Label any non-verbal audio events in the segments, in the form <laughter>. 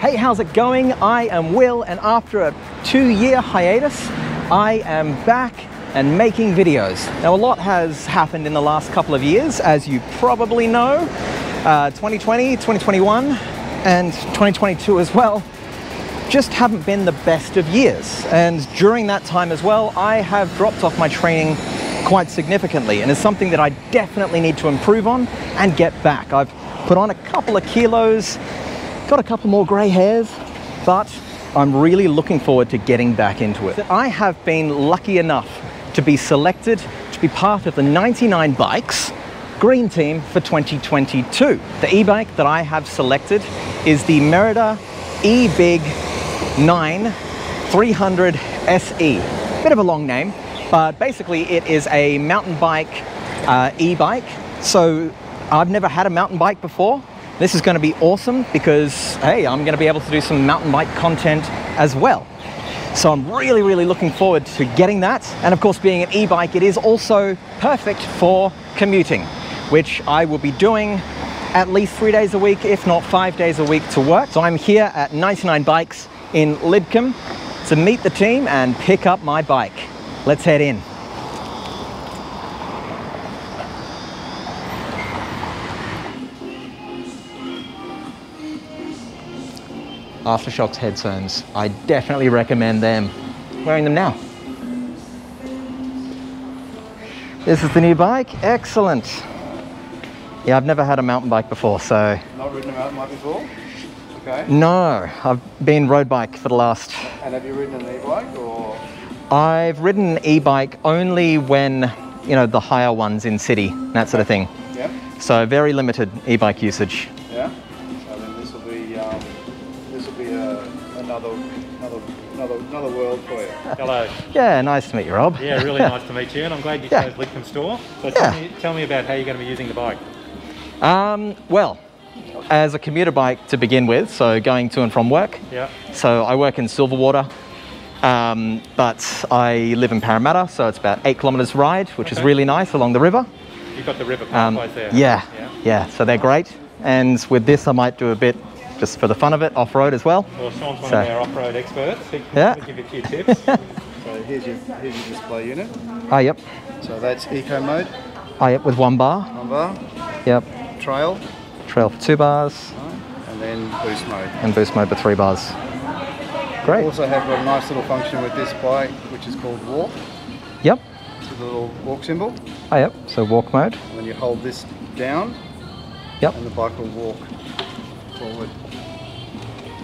Hey, how's it going? I am Will, and after a two year hiatus, I am back and making videos. Now, a lot has happened in the last couple of years, as you probably know. Uh, 2020, 2021, and 2022 as well just haven't been the best of years. And during that time as well, I have dropped off my training quite significantly, and it's something that I definitely need to improve on and get back. I've put on a couple of kilos, got a couple more grey hairs, but I'm really looking forward to getting back into it. I have been lucky enough to be selected to be part of the 99 Bikes Green Team for 2022. The e-bike that I have selected is the Merida e-Big 9 300 SE. Bit of a long name, but basically it is a mountain bike uh, e-bike. So I've never had a mountain bike before. This is going to be awesome because, hey, I'm going to be able to do some mountain bike content as well. So I'm really, really looking forward to getting that. And of course, being an e-bike, it is also perfect for commuting, which I will be doing at least three days a week, if not five days a week to work. So I'm here at 99 Bikes in Lidcombe to meet the team and pick up my bike. Let's head in. Aftershokz headphones. I definitely recommend them. Wearing them now. This is the new bike. Excellent. Yeah, I've never had a mountain bike before, so. Not ridden a mountain bike before? Okay. No, I've been road bike for the last. And have you ridden an e-bike or? I've ridden an e-bike only when, you know, the hire ones in city, that sort of thing. Yeah. So very limited e-bike usage. Yeah. So then this will be um, this will be a, another another another another world for you. Hello. Yeah, nice to meet you, Rob. Yeah, really <laughs> nice to meet you, and I'm glad you Yeah. chose Lidcombe Store. So Yeah. tell, me, tell me about how you're going to be using the bike. Um, well, as a commuter bike to begin with, so going to and from work. Yeah. So I work in Silverwater, um, but I live in Parramatta, so it's about eight kilometres ride, which is really nice along the river. You've got the river Um, there. yeah, Yeah. yeah, so they're great. And with this, I might do a bit just for the fun of it, off road as well. Well, Sean's one So- of our off-road experts. He can Yeah. give you a few tips. <laughs> So here's your here's your display unit. Oh, yep. So that's eco mode, Oh, yep, with one bar. one bar, Yep. trail, Trail for two bars right, and then boost mode. and boost mode for three bars. Great. We also have a nice little function with this bike, which is called walk. Yep. It's a little walk symbol, Oh, yep. So walk mode. and then you hold this down, Yep. and the bike will walk forward.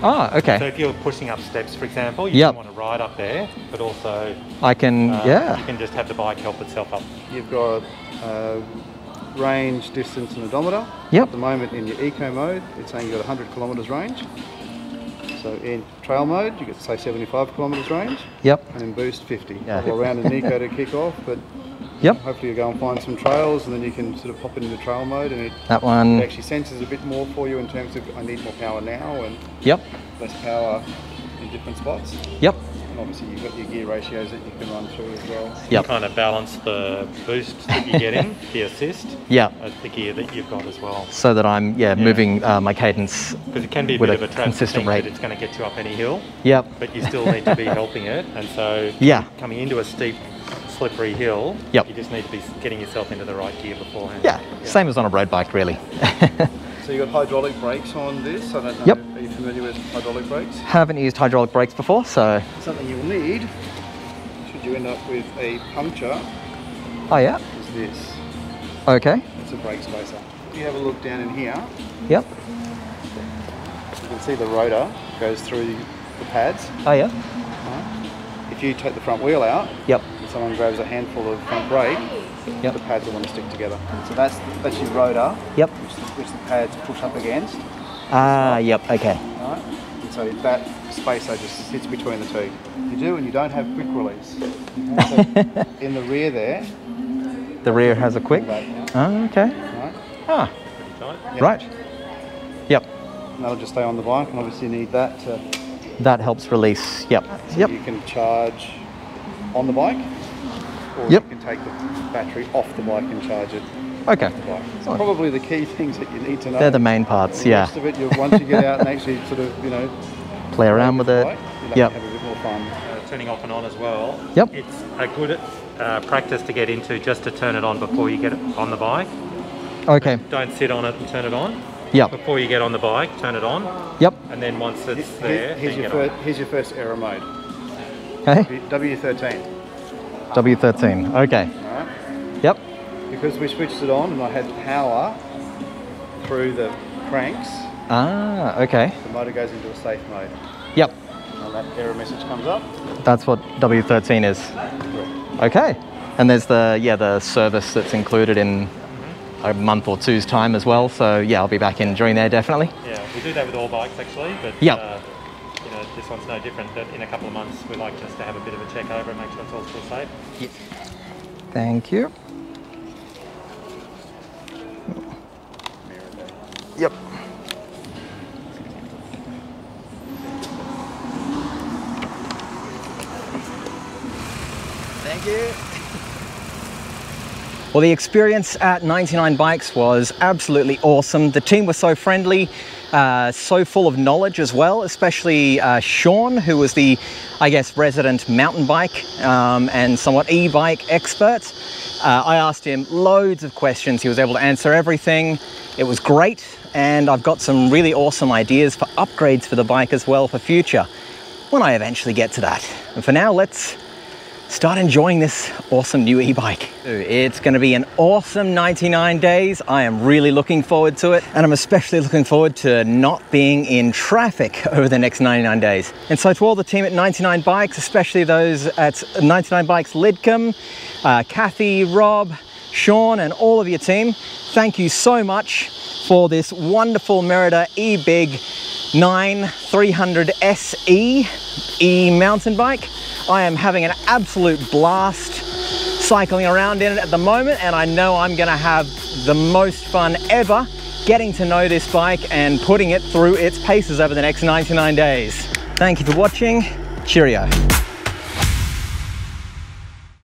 Ah, okay. so if you're pushing up steps, for example, you Yep. don't want to ride up there, but also I can, uh, yeah. you can just have the bike help itself up. You've got uh, range, distance, and odometer. Yep. At the moment, in your eco mode, it's saying you've got 100 kilometres range. So in trail mode, you get to say 75 kilometres range, Yep. and in boost 50. Yeah. I'll around in eco to kick off, but Yep. hopefully you go and find some trails, and then you can sort of pop it into trail mode, and it, That it one. actually senses a bit more for you in terms of I need more power now and Yep. less power in different spots. Yep. And obviously you've got your gear ratios that you can run through as well. You Yep. kind of balance the boost that you're getting, the assist, Yep. as the gear that you've got as well. So that I'm, yeah, moving uh, my cadence. Because it can be a With bit a of a consistent rate. that it's going to get you up any hill, Yep. but you still need to be <laughs> helping it. And so Yeah. coming into a steep, slippery hill, Yep. you just need to be getting yourself into the right gear beforehand. Yeah. Same as on a road bike, really. <laughs> So you've got hydraulic brakes on this. I don't know. Yep. Familiar with hydraulic brakes? Haven't used hydraulic brakes before, so. Something you'll need, should you end up with a puncture, Oh, yeah. is this. Okay. It's a brake spacer. If you have a look down in here, Yep. you can see the rotor goes through the pads. Oh, yeah. Right? If you take the front wheel out Yep. and someone grabs a handful of front brake, Yep. the pads will want to stick together. So that's that's your rotor, Yep. which the, which the pads push up against. Ah, yep. Okay. Right? And so that spacer just sits between the two. You do and you don't have quick release. So <laughs> in the rear there, The rear has a quick. right? Oh, okay. right? Ah, Yep. right. Yep. And that'll just stay on the bike, and obviously you need that to, That helps release. Yep. so Yep. you can charge on the bike, or Yep. you can take the battery off the bike and charge it Okay. bike. So probably the key things that you need to know. They're the main parts, The yeah. rest of it, you, once you get out and actually sort of, you know, Play around with it. bike, you'll Yep. have a bit more fun. Uh, turning off and on as well. Yep. It's a good uh, practice to get into just to turn it on before you get on the bike. Okay. Don't sit on it and turn it on. Yep. Before you get on the bike, turn it on. Yep. And then once it's Here- there, here's, then your get on. first, here's your first error mode. Okay. W13. W13. Okay. Alright? Yep. Because we switched it on and I had power through the cranks, Ah, okay. the motor goes into a safe mode. Yep. And that error message comes up. That's what W13 is. Okay. And there's the yeah the service that's included in a month or two's time as well. So yeah, I'll be back in during there definitely. Yeah, we do that with all bikes actually, but Yep. uh, you know this one's no different. But in a couple of months, we like just to have a bit of a check over and make sure it's all still safe. Yep. Thank you. Yep. Thank you. Well, the experience at 99 Bikes was absolutely awesome. The team was so friendly, uh, so full of knowledge as well, especially uh, Sean, who was the, I guess, resident mountain bike um, and somewhat e bike expert. Uh, I asked him loads of questions. He was able to answer everything. It was great, and I've got some really awesome ideas for upgrades for the bike as well for future when I eventually get to that. And for now, let's start enjoying this awesome new e-bike. It's going to be an awesome 99 days. I am really looking forward to it and I'm especially looking forward to not being in traffic <laughs> over the next 99 days. And so to all the team at 99 Bikes, especially those at 99 Bikes Lidcombe, uh, Kathy, Rob, Sean and all of your team, thank you so much for this wonderful Merida e-big 9 300 SE e mountain bike. I am having an absolute blast cycling around in it at the moment and I know I'm to have the most fun ever getting to know this bike and putting it through its paces over the next 99 days. Thank you for watching. Cheerio.